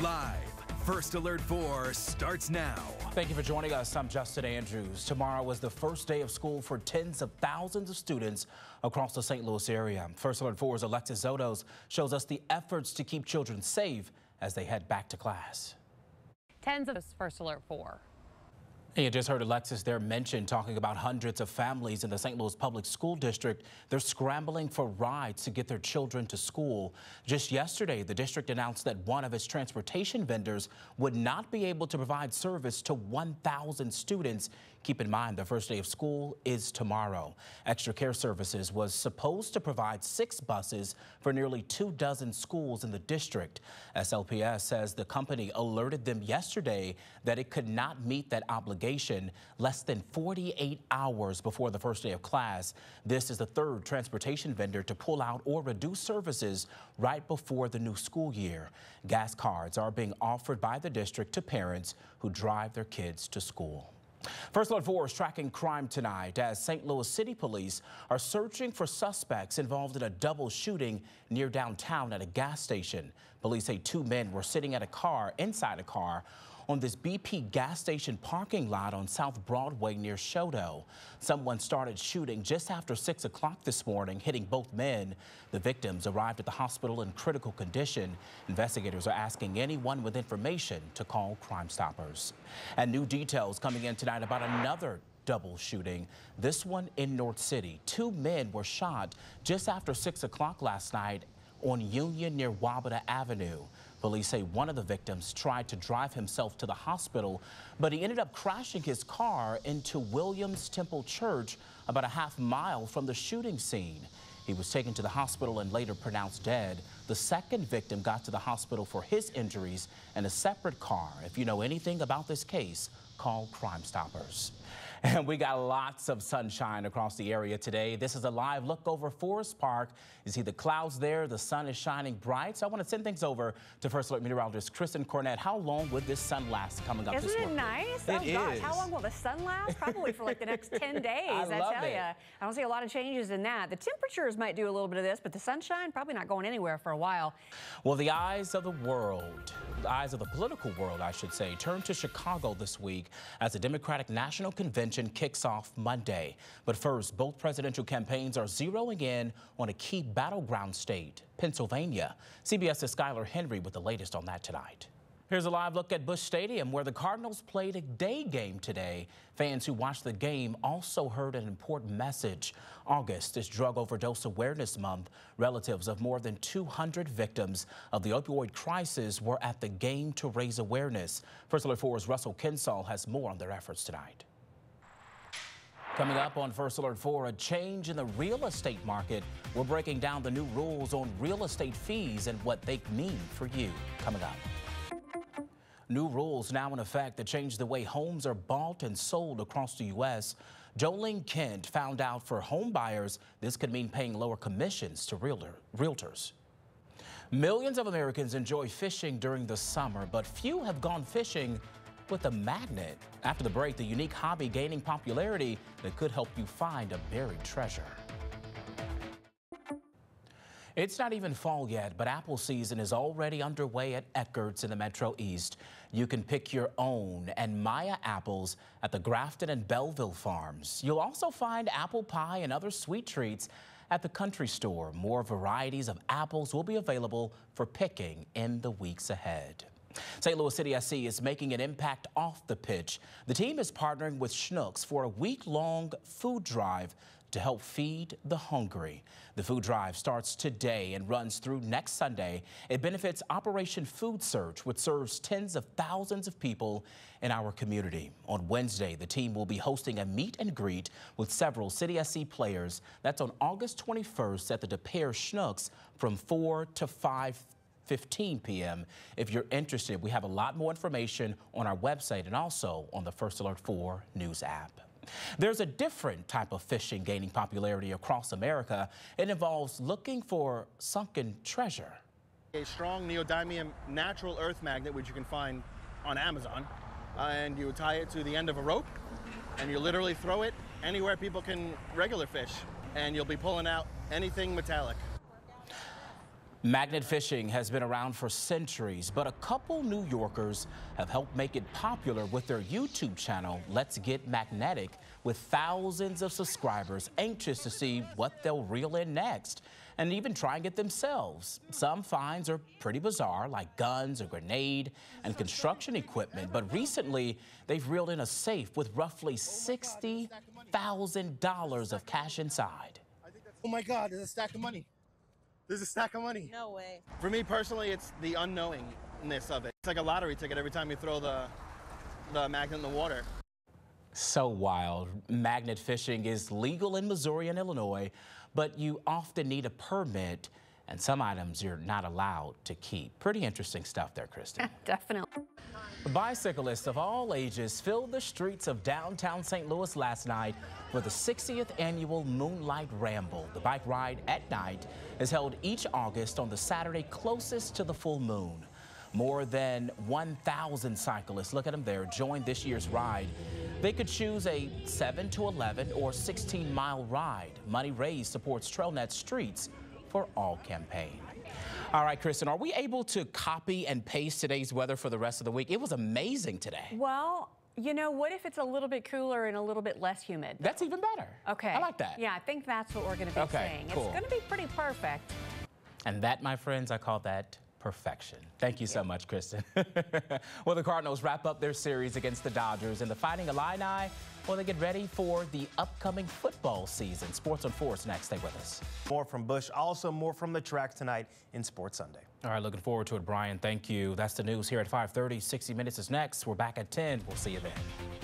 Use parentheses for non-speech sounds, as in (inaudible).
Live, First Alert 4 starts now. Thank you for joining us. I'm Justin Andrews. Tomorrow was the first day of school for tens of thousands of students across the St. Louis area. First Alert 4's Alexis Zotos shows us the efforts to keep children safe as they head back to class. Tens of First Alert 4. You just heard Alexis there mention talking about hundreds of families in the St. Louis Public School District. They're scrambling for rides to get their children to school. Just yesterday, the district announced that one of its transportation vendors would not be able to provide service to 1,000 students. Keep in mind, the first day of school is tomorrow. Extra Care Services was supposed to provide six buses for nearly two dozen schools in the district. SLPS says the company alerted them yesterday that it could not meet that obligation less than 48 hours before the first day of class. This is the third transportation vendor to pull out or reduce services right before the new school year. Gas cards are being offered by the district to parents who drive their kids to school. First Alert 4 is tracking crime tonight as St. Louis City Police are searching for suspects involved in a double shooting near downtown at a gas station. Police say two men were sitting at a car, inside a car, on this BP gas station parking lot on South Broadway near Chouteau. Someone started shooting just after 6 o'clock this morning, hitting both men. The victims arrived at the hospital in critical condition. Investigators are asking anyone with information to call Crime Stoppers. And new details coming in tonight about another double shooting. This one in North City. Two men were shot just after 6 o'clock last night on Union near Wabada Avenue. Police say one of the victims tried to drive himself to the hospital, but he ended up crashing his car into Williams Temple Church about a half mile from the shooting scene. He was taken to the hospital and later pronounced dead. The second victim got to the hospital for his injuries in a separate car. If you know anything about this case, call Crime Stoppers. And (laughs) we got lots of sunshine across the area today. This is a live look over Forest Park. You see the clouds there, the sun is shining bright. So I want to send things over to First Alert meteorologist Kristen Cornett. How long would this sun last coming up Isn't this it morning? nice? It oh gosh, is. how long will the sun last? Probably for like the next (laughs) 10 days, I I, tell it. you. I don't see a lot of changes in that. The temperatures might do a little bit of this, but the sunshine probably not going anywhere for a while. Well, the eyes of the world, the eyes of the political world, I should say, turn to Chicago this week as the Democratic National Convention kicks off Monday. But first, both presidential campaigns are zeroing in on a key battleground state, Pennsylvania. CBS's Skyler Henry with the latest on that tonight. Here's a live look at Busch Stadium where the Cardinals played a day game today. Fans who watched the game also heard an important message. August is Drug Overdose Awareness Month. Relatives of more than 200 victims of the opioid crisis were at the game to raise awareness. First Alert 4's Russell Kinsaul has more on their efforts tonight. Coming up on First Alert 4, a change in the real estate market. We're breaking down the new rules on real estate fees and what they mean for you. Coming up. New rules now in effect that change the way homes are bought and sold across the U.S. Jo Ling Kent found out for home buyers, this could mean paying lower commissions to realtor, realtors. Millions of Americans enjoy fishing during the summer, but few have gone fishing with a magnet. After the break, the unique hobby gaining popularity that could help you find a buried treasure. It's not even fall yet, but apple season is already underway at Eckert's in the Metro East. You can pick your own and Maya apples at the Grafton and Belleville farms. You'll also find apple pie and other sweet treats at the country store. More varieties of apples will be available for picking in the weeks ahead. St. Louis City SC is making an impact off the pitch. The team is partnering with Schnucks for a week-long food drive to help feed the hungry. The food drive starts today and runs through next Sunday. It benefits Operation Food Search, which serves tens of thousands of people in our community. On Wednesday, the team will be hosting a meet and greet with several City SC players. That's on August 21st at the Des Peres Schnucks from 4 to 5 15 p.m. If you're interested, we have a lot more information on our website and also on the First Alert 4 news app. There's a different type of fishing gaining popularity across America. It involves looking for sunken treasure. A strong neodymium natural earth magnet, which you can find on Amazon, uh, and you tie it to the end of a rope, and you literally throw it anywhere people can regular fish, and you'll be pulling out anything metallic. Magnet fishing has been around for centuries, but a couple New Yorkers have helped make it popular with their YouTube channel, Let's Get Magnetic, with thousands of subscribers anxious to see what they'll reel in next and even trying it themselves. Some finds are pretty bizarre, like guns, a grenade, and construction equipment, but recently they've reeled in a safe with roughly $60,000 of cash inside. Oh my God, there's a stack of money. There's a stack of money. No way. For me personally, it's the unknowingness of it. It's like a lottery ticket every time you throw the, the magnet in the water. So wild. Magnet fishing is legal in Missouri and Illinois, but you often need a permit and some items you're not allowed to keep. Pretty interesting stuff there, Kristen. (laughs) Definitely. Bicyclists of all ages filled the streets of downtown St. Louis last night for the 60th annual Moonlight Ramble. The bike ride at night is held each August on the Saturday closest to the full moon. More than 1,000 cyclists, look at them there, joined this year's ride. They could choose a 7 to 11 or 16 mile ride. Money raised supports TrailNet Streets for All campaign. All right, Kristen, are we able to copy and paste today's weather for the rest of the week? It was amazing today. Well, you know, what if it's a little bit cooler and a little bit less humid? That's even better. Okay. I like that. Yeah, I think that's what we're going to be Okay, saying. cool. It's going to be pretty perfect. And that, my friends, I call that perfection. Thank you so much, Kristen. (laughs) well, the Cardinals wrap up their series against the Dodgers, and the Fighting Illini, well, they get ready for the upcoming football season. Sports on Force next. Stay with us. More from Busch, also more from the track tonight in Sports Sunday. All right, looking forward to it, Brian. Thank you. That's the news here at 5:30. 60 Minutes is next. We're back at 10. We'll see you then.